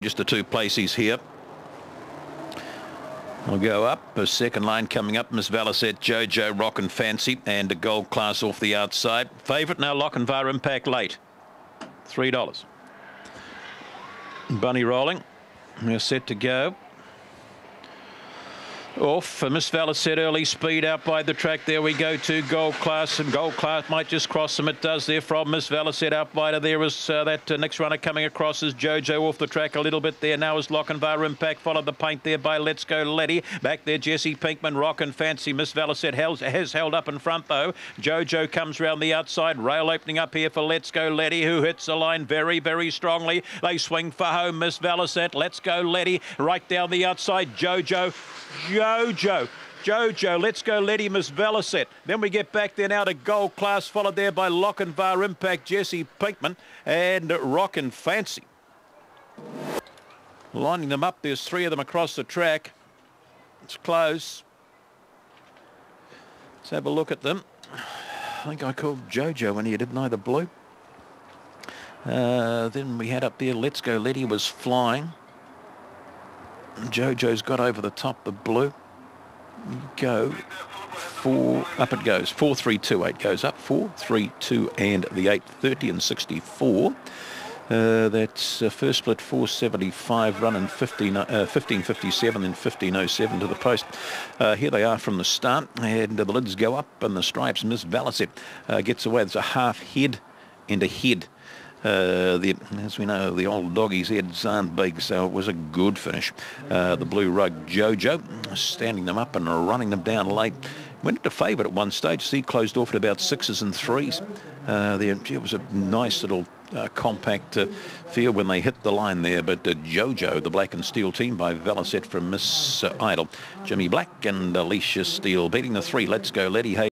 Just the two places here. We'll go up. A second line coming up. Miss Valicet, Jojo, Rock and Fancy, and a gold class off the outside. Favourite now, Lochinvar Impact late. $3. Bunny rolling. We're set to go off. Miss Valicet early speed out by the track. There we go to Gold Class, and Gold Class might just cross them. It does there from Miss Valicet out by there is uh, that uh, next runner coming across is Jojo off the track a little bit there. Now is Lochinvar Impact. Followed the paint there by Let's Go Letty. Back there, Jesse Pinkman, Rock and Fancy. Miss Valicet has, has held up in front though. Jojo comes round the outside. Rail opening up here for Let's Go Letty, who hits the line very, very strongly. They swing for home. Miss Valicet. Let's Go Letty right down the outside. Jojo. Jojo. Jojo, Jojo, let's go Letty Miss Valicet. Then we get back there now to Gold Class, followed there by Lochinvar Impact, Jesse Pinkman, and Rock and Fancy. Lining them up, there's three of them across the track. It's close. Let's have a look at them. I think I called Jojo when he didn't know the blue. Uh, then we had up there, Let's Go Letty was flying. Jojo's got over the top the blue. Go four up it goes four three two eight goes up four three two and the eight thirty and sixty four. Uh, that's uh, first split 475 running 15, uh, 1557 and 1507 to the post. Uh, here they are from the start and the lids go up and the stripes Miss Valicet uh, gets away. There's a half head and a head uh, the, as we know, the old doggies heads aren't big, so it was a good finish. Uh, the blue rug Jojo standing them up and running them down late. Went into favour at one stage. See, closed off at about sixes and threes. Uh, there, it was a nice little uh, compact uh, field when they hit the line there. But uh, Jojo, the black and steel team by Valicet from Miss Idol, Jimmy Black and Alicia Steele beating the three. Let's go, Letty Hay.